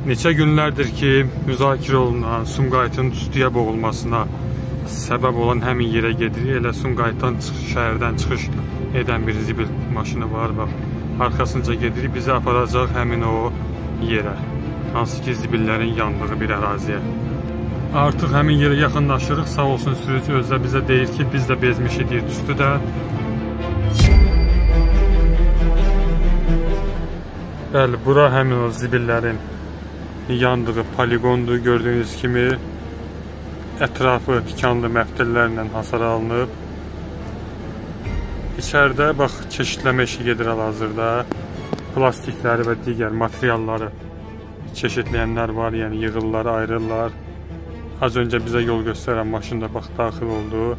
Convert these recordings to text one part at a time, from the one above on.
Neçə günlərdir ki, müzakirə olunan Sumqayıtın tüstüyə boğulmasına səbəb olan həmin yerə gedirik. Elə Sumqayıtdan çıx şəhərdən çıxış edən bir zibil maşını var, bax. Arxasınca gedirik, bizi aparacaq həmin o yerə. Hansı ki, zibillərin yandığı bir əraziyə. Artıq həmin yerə yaxınlaşırıq. Sağ olsun sürücü özdə bizə deyir ki, biz də bezmiş idik tüstüdə. Bəli, bura həmin o zibillərin yandığı poligondur. Gördüyünüz kimi ətrafı tikanlı məftillərlə hasar alınıb. İçəridə bax çeşidləmə işi gedir hal-hazırda. Plastikləri və digər materialları çeşidləyənlər var, yəni yığırlar, ayırırlar. Az öncə bizə yol göstərən maşın da bax daxil oldu.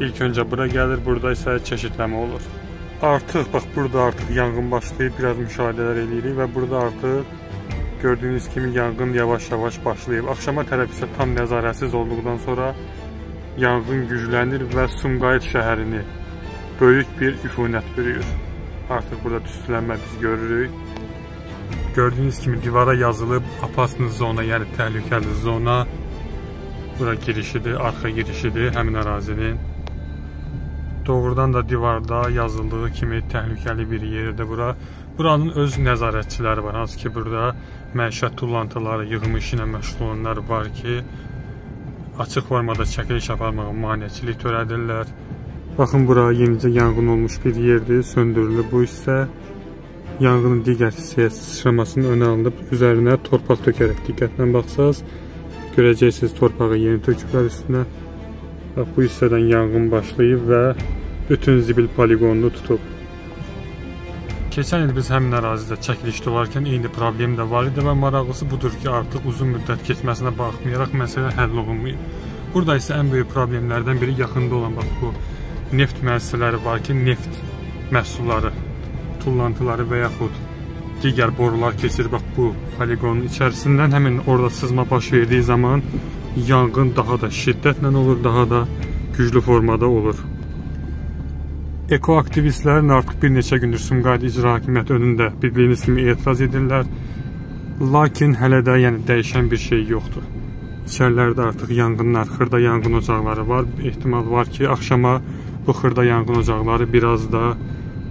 İlk öncə bura gəlir, burada isə çeşidləmə olur. Artıq bax burada artıq yanğın başlayıb, biraz müşahidələr eləyirik və burada artıq gördüyünüz kimi yanğın yavaş-yavaş başlayıb. Axşama tərəf isə tam nəzarətsiz olduqdan sonra yanğın güclənir və Sumqayıt şəhərini böyük bir üfunət bürüyür. Artıq burada tüstülənmə biz görürük. Gördüyünüz kimi divara yazılıb apaslı zona, yəni təhlükəli zona. Bura girişidir, arxa girişidir həmin ərazinin. Doğrudan da divarda yazıldığı kimi təhlükəli bir yerdir bura. Buranın öz nəzarətçiləri var. Hansı ki, burada məişət tullantıları, yığımı işi ilə məşğul olanlar var ki, açıq formada çəkiliş aparmağa maneçilik törədirlər. Baxın, bura yenicə yanğın olmuş bir yerdir, söndürülür. Bu isə yanğının digər hissəyə sıçramasının önə alınıb, üzərinə torpaq tökərək diqqətlə baxsaz, görəcəksiniz torpağı yeni töküblər üstünə. Bax, bu hissədən yanğın başlayıb və bütün zibil poligonunu tutub. Keçən il biz həmin ərazidə çəkilişdə olarkən eyni problem də var idi və maraqlısı budur ki, artıq uzun müddət keçməsinə baxmayaraq məsələ həll olunmayıb. Burada isə ən böyük problemlərdən biri yaxında olan bax bu neft müəssisələri var ki, neft məhsulları, tullantıları və yaxud digər borular keçir bax bu poligonun içərisindən həmin orada sızma baş verdiyi zaman yanğın daha da şiddətlə olur, daha da güclü formada olur. Ekoaktivistlərin artıq bir neçə gündür Sumqayıt İcra Hakimiyyəti önündə bildiyiniz kimi etiraz edirlər. Lakin hələ də yəni dəyişən bir şey yoxdur. İçərilərdə artıq yanğınlar, xırda yanğın ocaqları var. Ehtimal var ki, axşama bu xırda yanğın ocaqları biraz da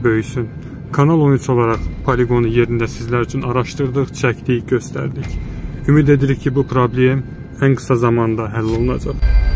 böyüsün. Kanal 13 olaraq poligonu yerində sizlər üçün araşdırdıq, çəkdik, göstərdik. Ümid edirik ki, bu problem ən qısa zamanda həll olunacaq.